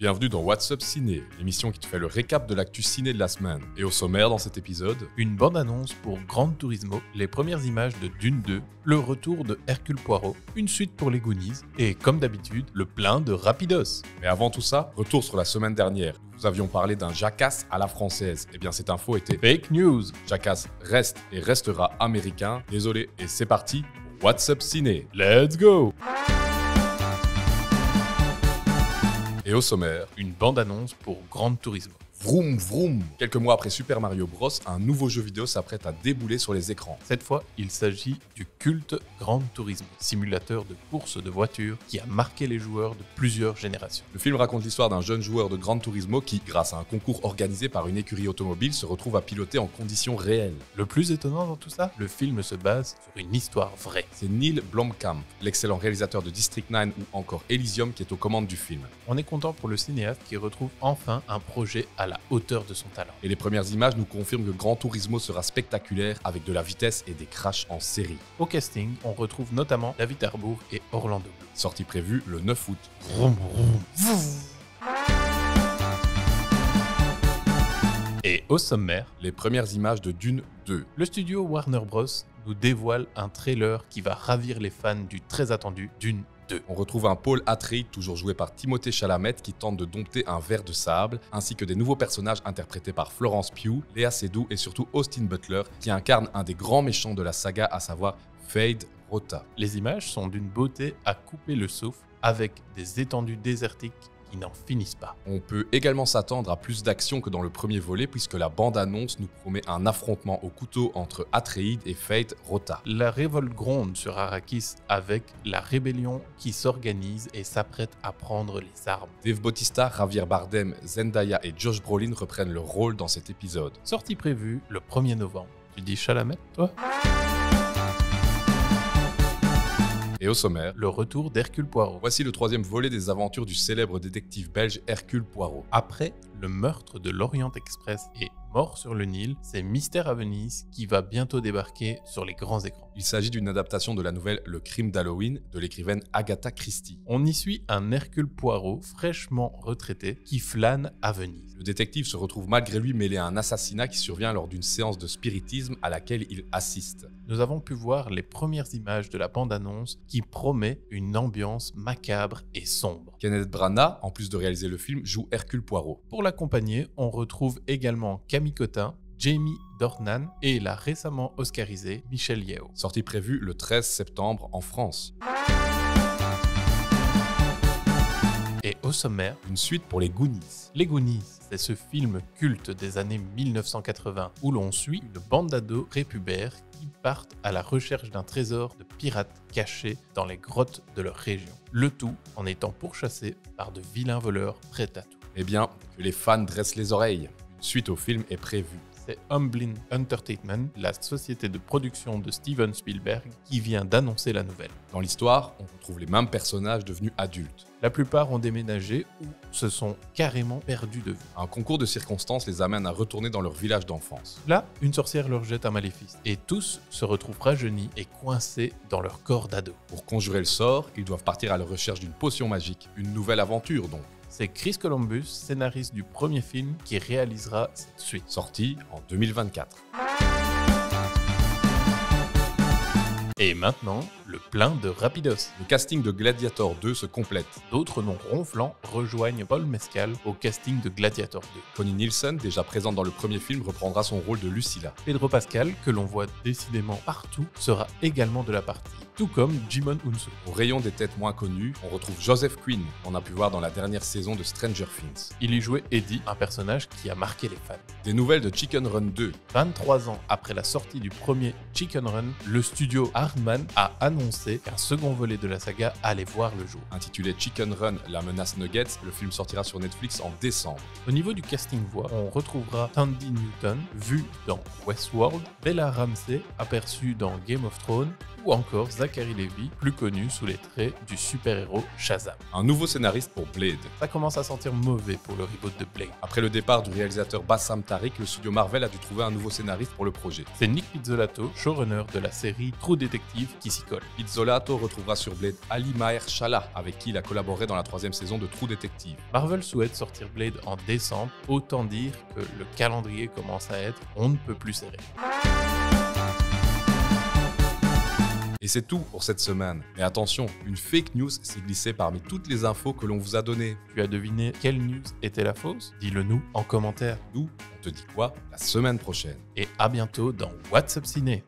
Bienvenue dans What's Up Ciné, l'émission qui te fait le récap de l'actu ciné de la semaine. Et au sommaire dans cet épisode, Une bande-annonce pour Gran Turismo, les premières images de Dune 2, le retour de Hercule Poirot, une suite pour les Goonies, et comme d'habitude, le plein de Rapidos. mais avant tout ça, retour sur la semaine dernière. Nous avions parlé d'un Jackass à la française. Eh bien, cette info était Fake news Jackass reste et restera américain. Désolé, et c'est parti pour What's Up Ciné. Let's go Et au sommaire, Une bande-annonce pour Gran Turismo. Vroom vroom. Quelques mois après Super Mario Bros, un nouveau jeu vidéo s'apprête à débouler sur les écrans. Cette fois, il s'agit du culte Gran Turismo, simulateur de course de voitures qui a marqué les joueurs de plusieurs générations. Le film raconte l'histoire d'un jeune joueur de Gran Turismo qui, grâce à un concours organisé par une écurie automobile, se retrouve à piloter en conditions réelles. Le plus étonnant dans tout ça, le film se base sur une histoire vraie. C'est Neil Blomkamp, l'excellent réalisateur de District 9 ou encore Elysium qui est aux commandes du film. On est content pour le cinéaste qui retrouve enfin un projet à la hauteur de son talent. Et les premières images nous confirment que Gran Turismo sera spectaculaire avec de la vitesse et des crashs en série. Au casting, on retrouve notamment David Harbour et Orlando Bloom. Sortie prévue le 9 août. Et au sommaire, Les premières images de Dune 2. le studio Warner Bros. nous dévoile un trailer qui va ravir les fans du très attendu Dune 2. On retrouve un Paul Atreides, toujours joué par Timothée Chalamet, qui tente de dompter un ver de sable, ainsi que des nouveaux personnages interprétés par Florence Pugh, Léa Seydoux et surtout Austin Butler, qui incarne un des grands méchants de la saga, à savoir Fade Rota. Les images sont d'une beauté à couper le souffle avec des étendues désertiques qui n'en finissent pas. On peut également s'attendre à plus d'action que dans le premier volet, puisque la bande-annonce nous promet un affrontement au couteau entre Atreides et Fate Rota. La révolte gronde sur Arrakis avec la rébellion qui s'organise et s'apprête à prendre les armes. Dave Bautista, Javier Bardem, Zendaya et Josh Brolin reprennent leur rôle dans cet épisode. Sortie prévue le 1er novembre. Tu dis Chalamet, toi? Et au sommaire, Le retour d'Hercule Poirot. voici le troisième volet des aventures du célèbre détective belge Hercule Poirot. Après le meurtre de l'Orient Express et Mort sur le Nil, c'est Mystère à Venise qui va bientôt débarquer sur les grands écrans. Il s'agit d'une adaptation de la nouvelle Le crime d'Halloween de l'écrivaine Agatha Christie. On y suit un Hercule Poirot fraîchement retraité qui flâne à Venise. Le détective se retrouve malgré lui mêlé à un assassinat qui survient lors d'une séance de spiritisme à laquelle il assiste. Nous avons pu voir les premières images de la bande-annonce qui promet une ambiance macabre et sombre. Kenneth Branagh, en plus de réaliser le film, joue Hercule Poirot. Pour l'accompagner, on retrouve également Camille Cotin, Jamie Dornan et la récemment oscarisée Michelle Yeoh. Sortie prévue le 13 septembre en France. Et au sommaire, Une suite pour les Goonies. Les Goonies, c'est ce film culte des années 1980 où l'on suit une bande d'ados prépubères qui partent à la recherche d'un trésor de pirates cachés dans les grottes de leur région. Le tout en étant pourchassés par de vilains voleurs prêts à tout. Eh bien, que les fans dressent les oreilles. Une suite au film est prévue. C'est Humblin Entertainment, la société de production de Steven Spielberg, qui vient d'annoncer la nouvelle. Dans l'histoire, on retrouve les mêmes personnages devenus adultes. La plupart ont déménagé ou se sont carrément perdus de vue. Un concours de circonstances les amène à retourner dans leur village d'enfance. Là, une sorcière leur jette un maléfice et tous se retrouvent rajeunis et coincés dans leur corps d'ado. Pour conjurer le sort, ils doivent partir à la recherche d'une potion magique. Une nouvelle aventure donc. C'est Chris Columbus, scénariste du premier film, qui réalisera cette suite. Sortie en 2024. Et maintenant, le plein de Rapidos. Le casting de Gladiator 2 se complète. D'autres noms ronflants rejoignent Paul Mescal au casting de Gladiator 2. Connie Nielsen, déjà présente dans le premier film, reprendra son rôle de Lucilla. Pedro Pascal, que l'on voit décidément partout, sera également de la partie, tout comme Jimon Unso. Au rayon des têtes moins connues, on retrouve Joseph Quinn, qu'on a pu voir dans la dernière saison de Stranger Things. Il y jouait Eddie, un personnage qui a marqué les fans. Des nouvelles de Chicken Run 2. 23 ans après la sortie du premier Chicken Run, le studio Hardman a annoncé qu'un second volet de la saga allait voir le jour. Intitulé Chicken Run, la menace Nuggets, le film sortira sur Netflix en décembre. Au niveau du casting voix, on retrouvera Tandy Newton, vu dans Westworld, Bella Ramsey, aperçue dans Game of Thrones, ou encore Zach Zachary Levi, plus connu sous les traits du super-héros Shazam. Un nouveau scénariste pour Blade. Ça commence à sentir mauvais pour le reboot de Blade. Après le départ du réalisateur Bassam Tariq, le studio Marvel a dû trouver un nouveau scénariste pour le projet. C'est Nick Pizzolato, showrunner de la série True Detective, qui s'y colle. Pizzolato retrouvera sur Blade Ali Maher Shala, avec qui il a collaboré dans la troisième saison de True Detective. Marvel souhaite sortir Blade en décembre, autant dire que le calendrier commence à être on ne peut plus serré. Et c'est tout pour cette semaine. Mais attention, une fake news s'est glissée parmi toutes les infos que l'on vous a données. Tu as deviné quelle news était la fausse? Dis-le nous en commentaire. Nous, on te dit quoi la semaine prochaine Et à bientôt dans WhatsApp Ciné.